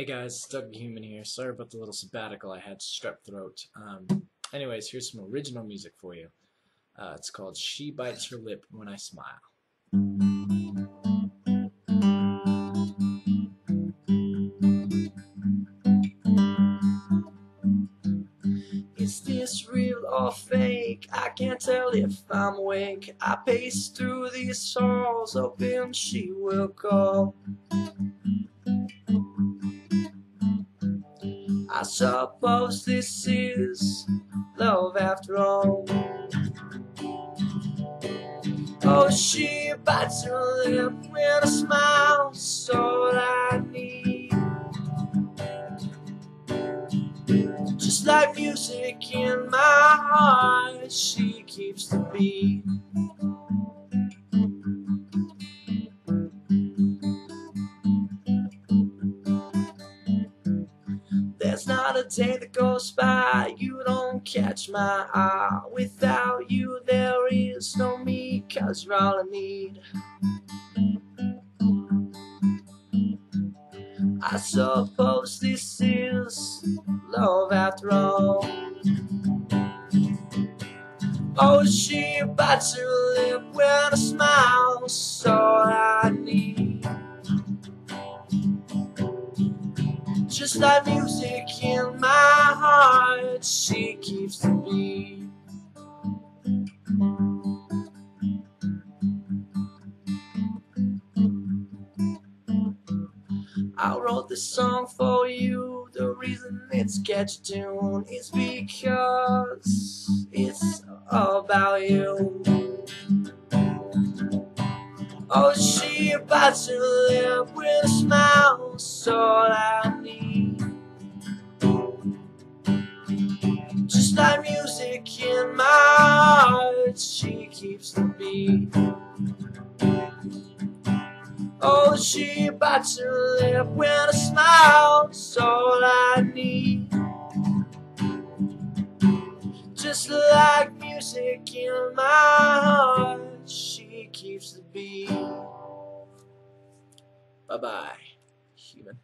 Hey guys, Doug Human here. Sorry about the little sabbatical. I had strep throat. Um, anyways, here's some original music for you. Uh, it's called She Bites Her Lip When I Smile. Is this real or fake? I can't tell if I'm awake. I pace through these halls, hoping she will call. I suppose this is love after all. Oh, she bites her lip when I smile, all I need. Just like music in my heart, she keeps the beat. There's not a day that goes by you don't catch my eye. Without you, there is no me, cause you're all I need. I suppose this is love after all. Oh, she bites her lip when I smile, so Like music in my heart, she keeps the beat. I wrote this song for you. The reason it's catchy tune is because it's about you. Oh, she bites her lip with a smile, so I in my heart, she keeps the beat. Oh, she bites her lip with a smile, that's all I need. Just like music in my heart, she keeps the beat. Bye bye, human.